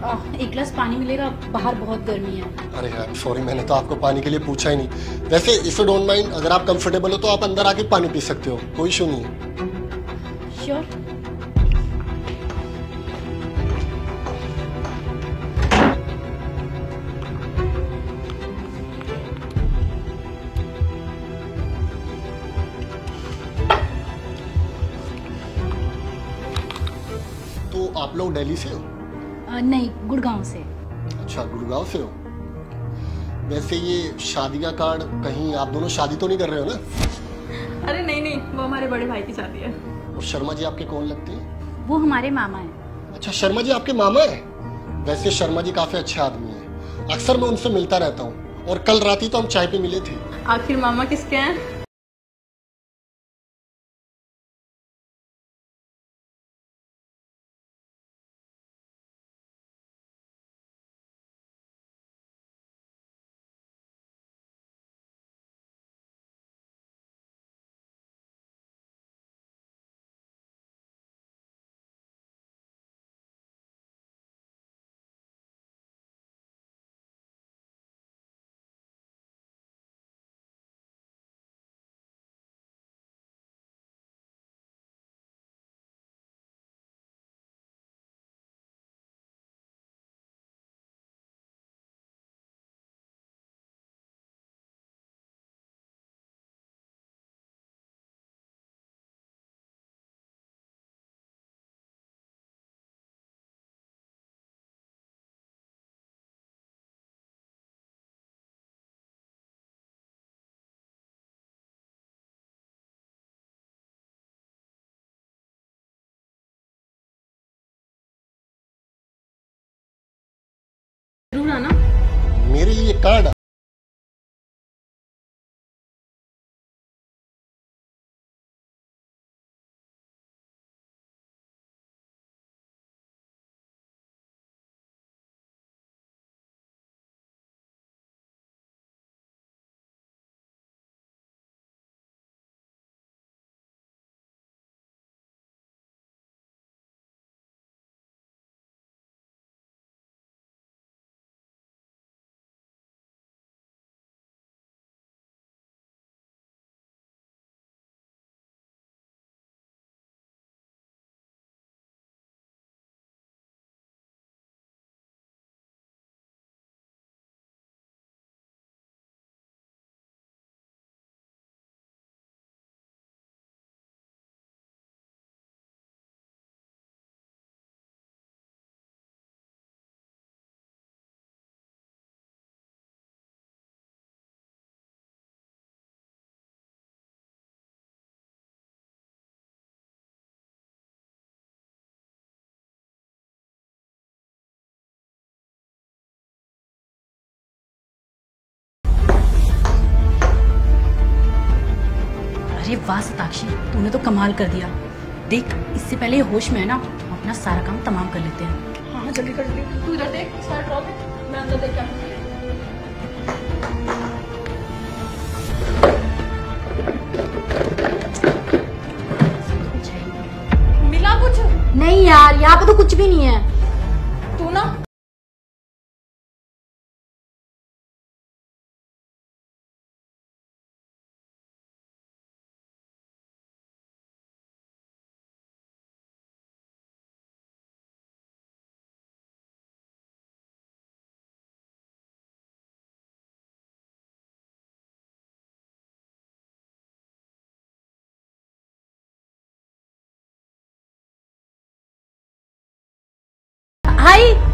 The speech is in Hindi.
एक गिलास पानी मिलेगा बाहर बहुत गर्मी है। अरे यार सॉरी मैंने तो आपको पानी के लिए पूछा ही नहीं। वैसे इफ़ यू डोंट माइंड अगर आप कंफर्टेबल हो तो आप अंदर आके पानी पी सकते हो कोई इशू नहीं है। श्योर तो आप लोग दिल्ली से हो? नहीं गुड़गांव से। अच्छा गुड़गांव से हो? वैसे ये शादी का कार्ड कहीं आप दोनों शादी तो नहीं कर रहे हो ना? अरे नहीं नहीं वो हमारे बड़े भाई की शादी है। और शर्मा जी आपके कौन लगते हैं? वो हमारे मामा हैं। अच्छा शर्मा जी आपके मामा है? वैसे शर्मा जी काफ़ी अच्छे आदमी हैं। अक्सर मैं उनसे मिलता रहता हूँ। और कल रात ही तो हम चाय पे मिले थे। आखिर मामा किसके हैं? cara. वाह सताक्षी तूने तो कमाल कर दिया। देख इससे पहले होश में है ना अपना सारा काम तमाम कर लेते हैं। हाँ हाँ जल्दी कर जल्दी। तू इधर देख सारा ड्रॉप है मैं अंदर देख के आती। कुछ नहीं। मिला कुछ? नहीं यार यहाँ पे तो कुछ भी नहीं है। हाय